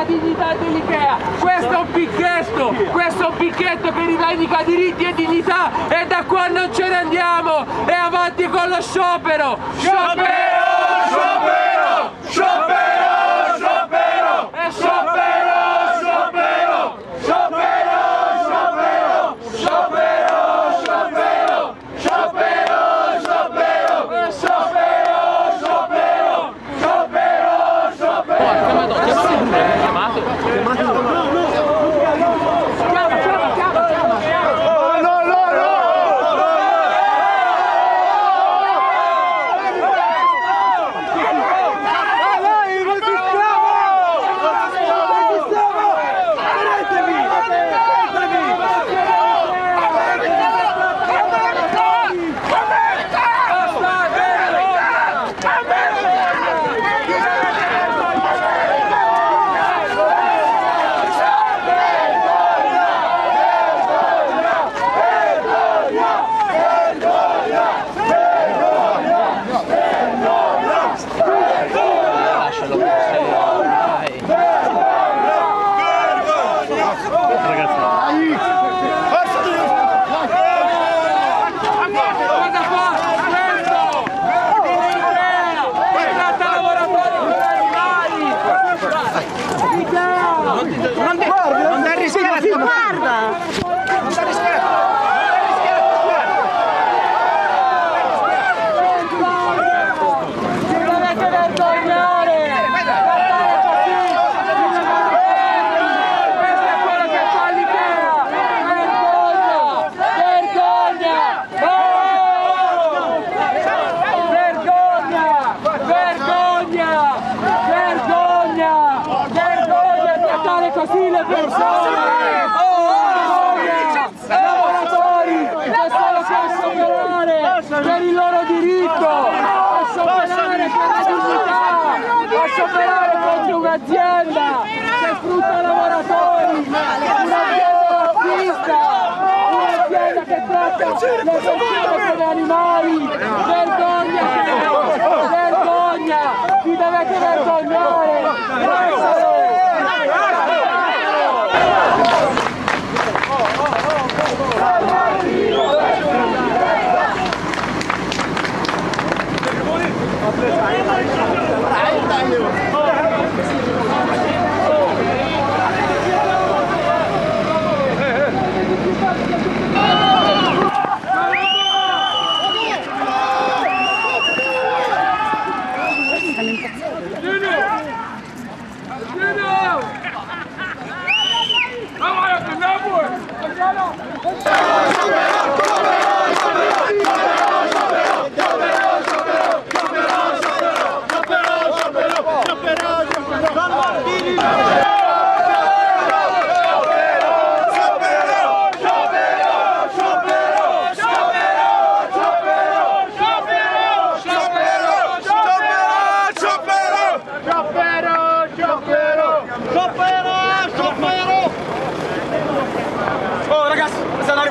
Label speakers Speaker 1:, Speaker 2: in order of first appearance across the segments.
Speaker 1: della dignità dell'Ikea. Questo è un picchetto, questo è un picchetto che rivendica diritti e dignità e da qua non ce ne andiamo e avanti con lo. Sciopero! Sciopero! Sciopero! Come animali! Non
Speaker 2: dai rischetto!
Speaker 1: Guarda! Ci dovete vergognare! Trattare così! Questo è quello che fa l'Ikea! Vergogna! Vergogna! Oh! Vergogna! Vergogna! Vergogna! Vergogna così le persone! Vergogna! Lavoratori che sono a scioperare per il loro diritto! A scioperare per la dignità! A scioperare contro un'azienda che sfrutta lavoratori! Un'azienda razzista! Un'azienda che tratta le persone come animali! Vergogna! Vergogna! Vi dovete vergognare!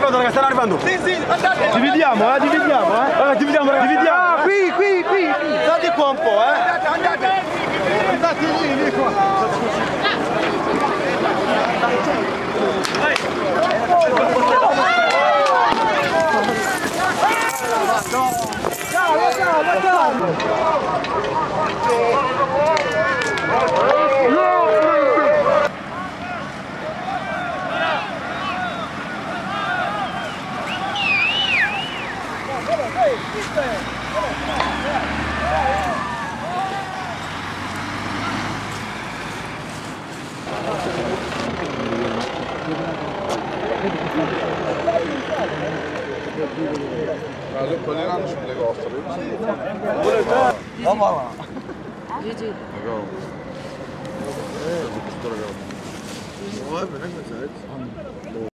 Speaker 2: pronto raga, stanno arrivando. Sì, sì, andate. Dividiamo, eh, dividiamo, eh. Allora, dividiamo, raga. Ah, dividiamo. Ah, qui, qui, qui. State qua un po', eh. Andate, andate. Andate lì, lì qua. Vai. Ciao, ciao, ciao. Razı kolyeden mi şimdi bastırıyor musun? Burada. Tamam. Cici. Yok. Evet. Bu kadar geldi. Vay be ne güzel.